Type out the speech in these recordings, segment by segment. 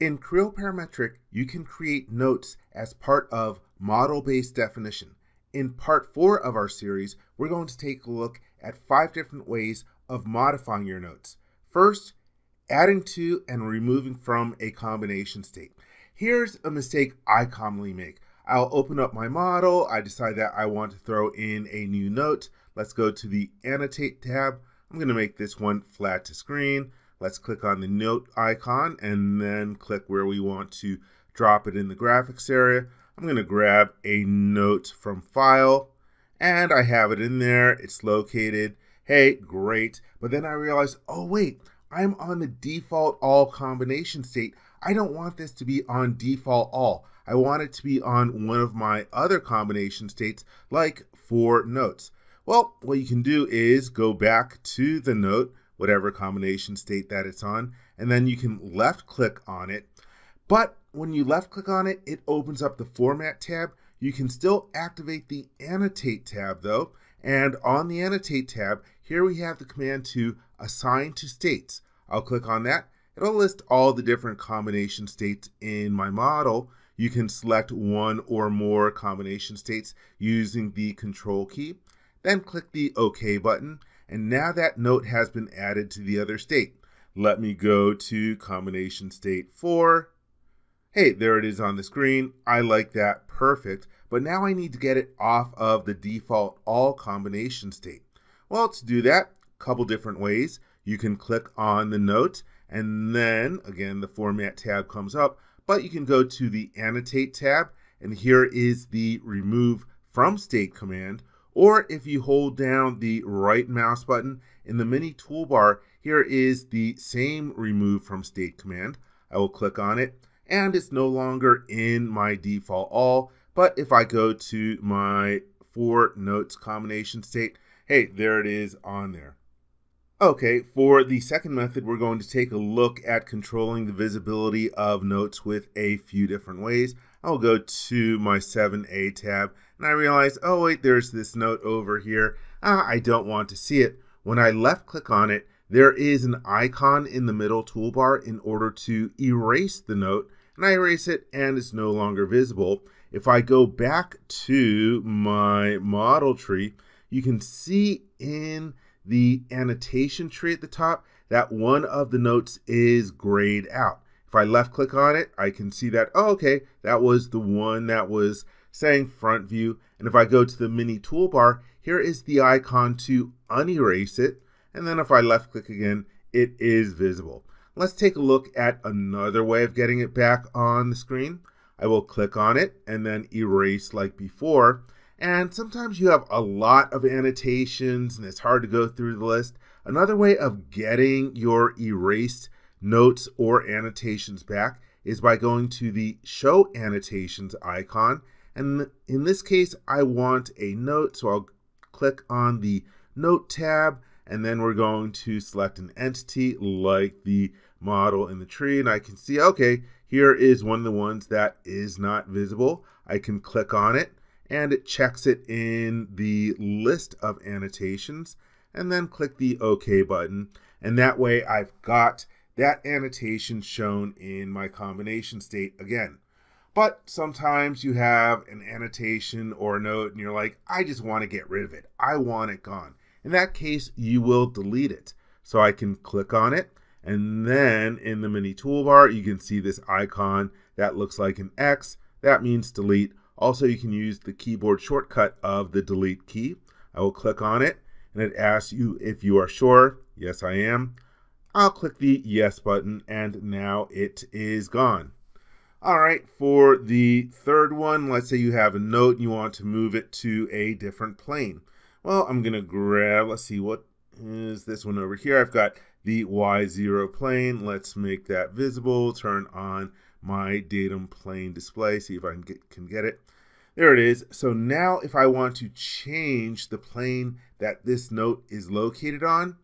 In Creo Parametric, you can create notes as part of model-based definition. In part four of our series, we're going to take a look at five different ways of modifying your notes. First, adding to and removing from a combination state. Here's a mistake I commonly make. I'll open up my model. I decide that I want to throw in a new note. Let's go to the Annotate tab. I'm going to make this one flat to screen. Let's click on the note icon and then click where we want to drop it in the graphics area. I'm going to grab a note from file and I have it in there. It's located. Hey, great. But then I realize, oh wait, I'm on the default all combination state. I don't want this to be on default all. I want it to be on one of my other combination states, like for notes. Well, what you can do is go back to the note, whatever combination state that it's on, and then you can left click on it. But when you left click on it, it opens up the Format tab. You can still activate the Annotate tab though, and on the Annotate tab, here we have the command to assign to states. I'll click on that. It'll list all the different combination states in my model. You can select one or more combination states using the control key. Then click the OK button, and now that note has been added to the other state. Let me go to combination state 4. Hey, there it is on the screen. I like that, perfect. But now I need to get it off of the default all combination state. Well, to do that, a couple different ways. You can click on the note, and then, again, the Format tab comes up, but you can go to the Annotate tab, and here is the Remove From State command, or if you hold down the right mouse button in the mini toolbar, here is the same remove from state command. I will click on it and it's no longer in my default all. But if I go to my four notes combination state, hey, there it is on there. Okay, for the second method, we're going to take a look at controlling the visibility of notes with a few different ways. I'll go to my 7a tab and I realize, oh wait, there's this note over here. Ah, I don't want to see it. When I left click on it, there is an icon in the middle toolbar in order to erase the note and I erase it and it's no longer visible. If I go back to my model tree, you can see in the annotation tree at the top that one of the notes is grayed out. If I left click on it, I can see that, oh, okay, that was the one that was saying front view. And if I go to the mini toolbar, here is the icon to unerase it. And then if I left click again, it is visible. Let's take a look at another way of getting it back on the screen. I will click on it and then erase like before. And sometimes you have a lot of annotations and it's hard to go through the list. Another way of getting your erased notes or annotations back is by going to the show annotations icon. And in this case, I want a note. So I'll click on the note tab and then we're going to select an entity like the model in the tree. And I can see, okay, here is one of the ones that is not visible. I can click on it and it checks it in the list of annotations and then click the OK button. And that way I've got that annotation shown in my combination state again. But sometimes you have an annotation or a note and you're like, I just want to get rid of it. I want it gone. In that case, you will delete it. So I can click on it and then in the mini toolbar, you can see this icon that looks like an X. That means delete. Also, you can use the keyboard shortcut of the delete key. I will click on it and it asks you if you are sure. Yes, I am. I'll click the yes button and now it is gone. All right, for the third one, let's say you have a note and you want to move it to a different plane. Well, I'm gonna grab, let's see, what is this one over here? I've got the Y0 plane. Let's make that visible, turn on my datum plane display, see if I can get, can get it. There it is. So now if I want to change the plane that this note is located on,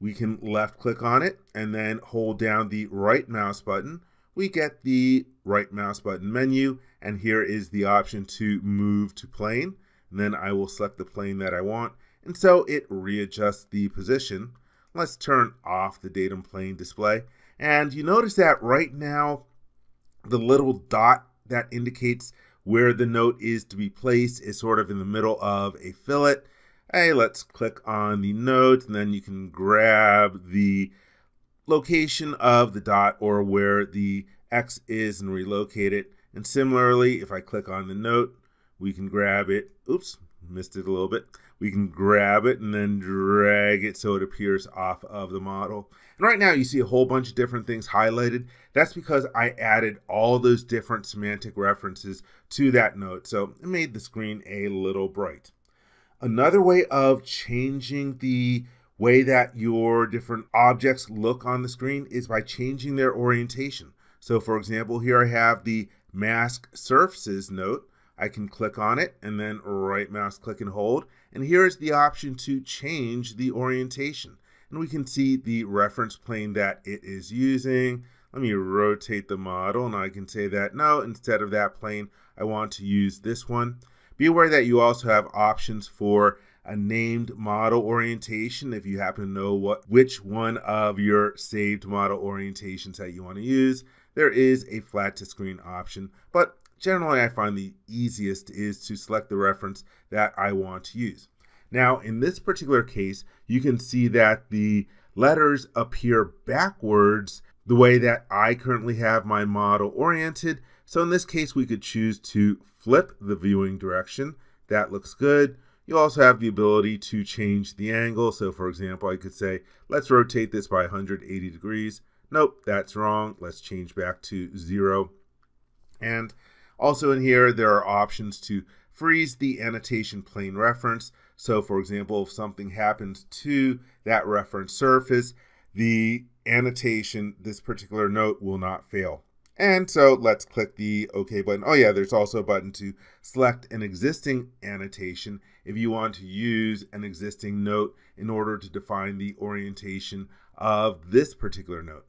we can left click on it and then hold down the right mouse button. We get the right mouse button menu and here is the option to move to plane. And then I will select the plane that I want. And so it readjusts the position. Let's turn off the datum plane display. And you notice that right now The little dot that indicates where the note is to be placed is sort of in the middle of a fillet. Hey, let's click on the note and then you can grab the location of the dot or where the X is and relocate it. And similarly, if I click on the note, we can grab it. Oops, missed it a little bit. We can grab it and then drag it so it appears off of the model. And right now you see a whole bunch of different things highlighted. That's because I added all those different semantic references to that note. So it made the screen a little bright. Another way of changing the way that your different objects look on the screen is by changing their orientation. So for example, here I have the mask surfaces note. I can click on it and then right mouse click and hold. And here is the option to change the orientation. And we can see the reference plane that it is using. Let me rotate the model and I can say that no, instead of that plane, I want to use this one. Be aware that you also have options for a named model orientation if you happen to know what which one of your saved model orientations that you want to use. There is a flat to screen option, but generally I find the easiest is to select the reference that I want to use. Now, in this particular case, you can see that the letters appear backwards the way that I currently have my model oriented. So in this case, we could choose to flip the viewing direction. That looks good. You also have the ability to change the angle. So for example, I could say, let's rotate this by 180 degrees. Nope, that's wrong. Let's change back to zero. And also in here, there are options to freeze the annotation plane reference. So for example, if something happens to that reference surface, the annotation, this particular note will not fail. And so let's click the OK button. Oh yeah, there's also a button to select an existing annotation if you want to use an existing note in order to define the orientation of this particular note.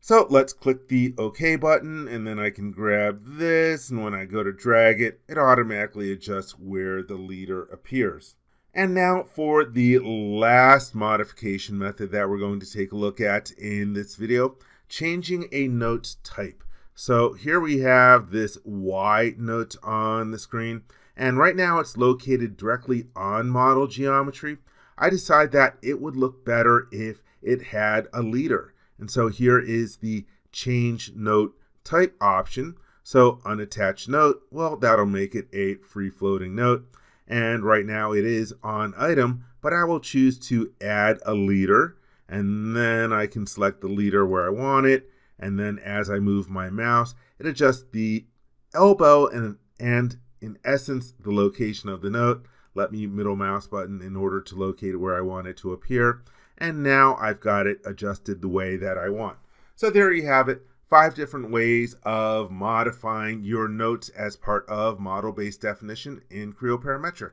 So let's click the OK button and then I can grab this and when I go to drag it, it automatically adjusts where the leader appears. And now for the last modification method that we're going to take a look at in this video, changing a note type. So here we have this Y note on the screen and right now it's located directly on model geometry. I decide that it would look better if it had a leader. And so here is the change note type option. So unattached note, well, that'll make it a free floating note. And right now it is on item, but I will choose to add a leader. And then I can select the leader where I want it. And then as I move my mouse, it adjusts the elbow and, and in essence, the location of the note. Let me middle mouse button in order to locate where I want it to appear and now I've got it adjusted the way that I want. So there you have it, five different ways of modifying your notes as part of model-based definition in Creo Parametric.